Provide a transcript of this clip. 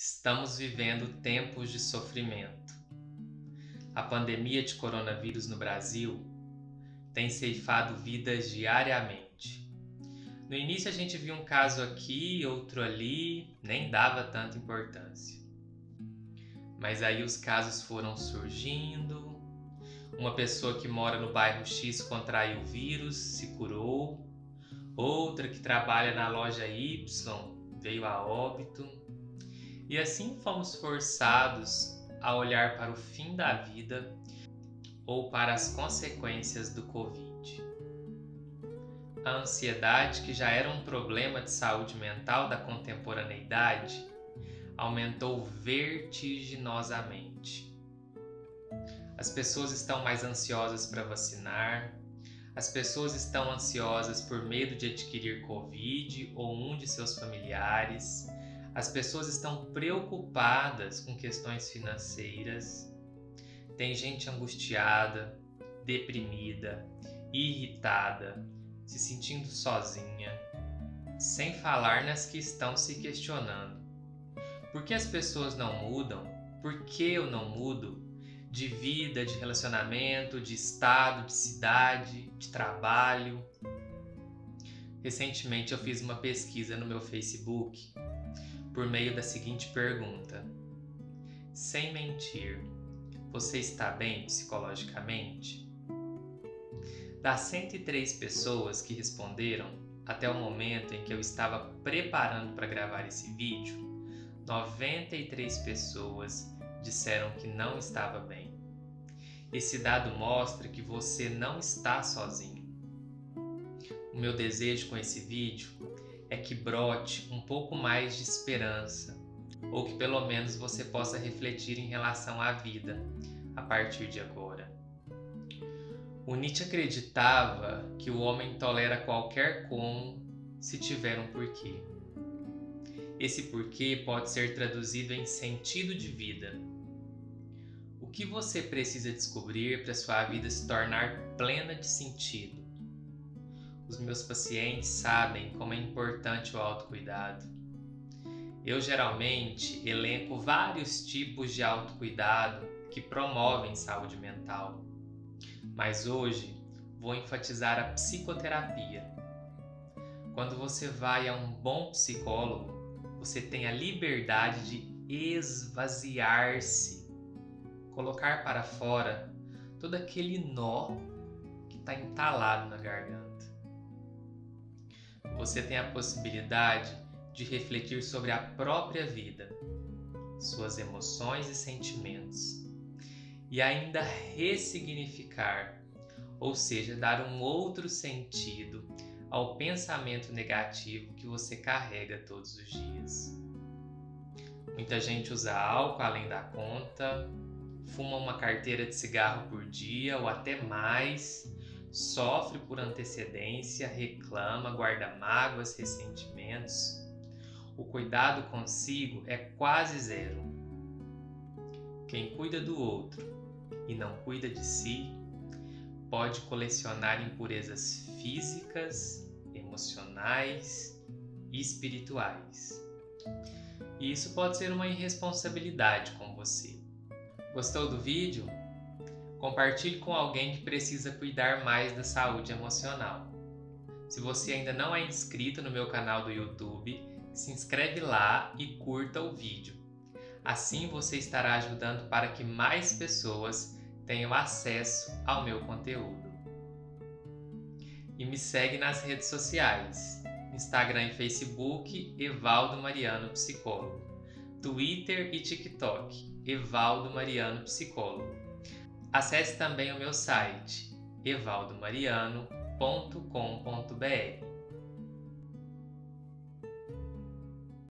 Estamos vivendo tempos de sofrimento. A pandemia de coronavírus no Brasil tem ceifado vidas diariamente. No início a gente viu um caso aqui, outro ali, nem dava tanta importância. Mas aí os casos foram surgindo. Uma pessoa que mora no bairro X contraiu o vírus, se curou. Outra que trabalha na loja Y veio a óbito e assim fomos forçados a olhar para o fim da vida ou para as consequências do Covid. A ansiedade, que já era um problema de saúde mental da contemporaneidade, aumentou vertiginosamente. As pessoas estão mais ansiosas para vacinar, as pessoas estão ansiosas por medo de adquirir Covid ou um de seus familiares as pessoas estão preocupadas com questões financeiras. Tem gente angustiada, deprimida, irritada, se sentindo sozinha, sem falar nas que estão se questionando. Por que as pessoas não mudam? Por que eu não mudo? De vida, de relacionamento, de estado, de cidade, de trabalho. Recentemente eu fiz uma pesquisa no meu Facebook por meio da seguinte pergunta: Sem mentir, você está bem psicologicamente? Das 103 pessoas que responderam até o momento em que eu estava preparando para gravar esse vídeo, 93 pessoas disseram que não estava bem. Esse dado mostra que você não está sozinho. O meu desejo com esse vídeo é que brote um pouco mais de esperança, ou que pelo menos você possa refletir em relação à vida a partir de agora. O Nietzsche acreditava que o homem tolera qualquer como se tiver um porquê. Esse porquê pode ser traduzido em sentido de vida. O que você precisa descobrir para sua vida se tornar plena de sentido? Os meus pacientes sabem como é importante o autocuidado. Eu geralmente elenco vários tipos de autocuidado que promovem saúde mental, mas hoje vou enfatizar a psicoterapia. Quando você vai a um bom psicólogo, você tem a liberdade de esvaziar-se, colocar para fora todo aquele nó que está entalado na garganta você tem a possibilidade de refletir sobre a própria vida, suas emoções e sentimentos, e ainda ressignificar, ou seja, dar um outro sentido ao pensamento negativo que você carrega todos os dias. Muita gente usa álcool além da conta, fuma uma carteira de cigarro por dia ou até mais sofre por antecedência, reclama, guarda mágoas, ressentimentos. O cuidado consigo é quase zero. Quem cuida do outro e não cuida de si pode colecionar impurezas físicas, emocionais e espirituais. E isso pode ser uma irresponsabilidade com você. Gostou do vídeo? Compartilhe com alguém que precisa cuidar mais da saúde emocional. Se você ainda não é inscrito no meu canal do YouTube, se inscreve lá e curta o vídeo. Assim você estará ajudando para que mais pessoas tenham acesso ao meu conteúdo. E me segue nas redes sociais: Instagram e Facebook, Evaldo Mariano Psicólogo. Twitter e TikTok, Evaldo Mariano Psicólogo. Acesse também o meu site evaldomariano.com.br